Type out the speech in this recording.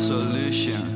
solution.